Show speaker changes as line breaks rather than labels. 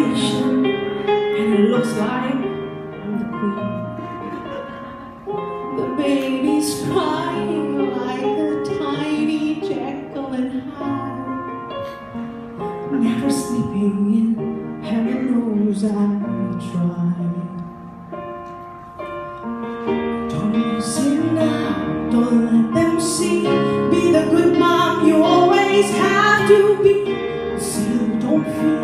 And it looks like I'm the queen. The baby's crying like a tiny Jekyll and Hyde. Never sleeping in, heaven knows I try. Don't see now, don't let them see. Be the good mom you always have to be. Still don't feel.